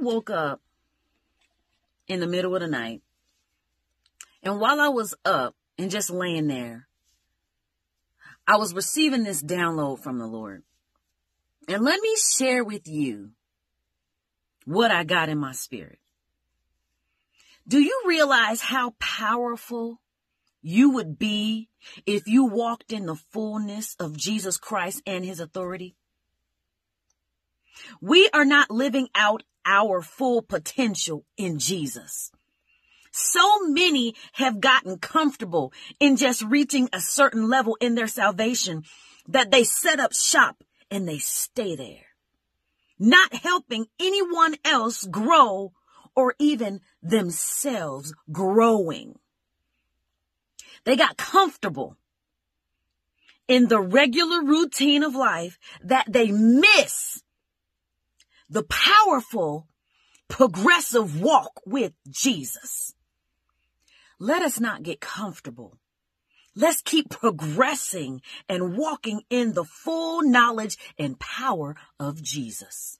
woke up in the middle of the night, and while I was up and just laying there, I was receiving this download from the Lord. And let me share with you what I got in my spirit. Do you realize how powerful you would be if you walked in the fullness of Jesus Christ and his authority? We are not living out our full potential in Jesus. So many have gotten comfortable in just reaching a certain level in their salvation that they set up shop and they stay there, not helping anyone else grow or even themselves growing. They got comfortable in the regular routine of life that they miss the powerful progressive walk with Jesus. Let us not get comfortable. Let's keep progressing and walking in the full knowledge and power of Jesus.